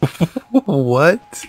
what?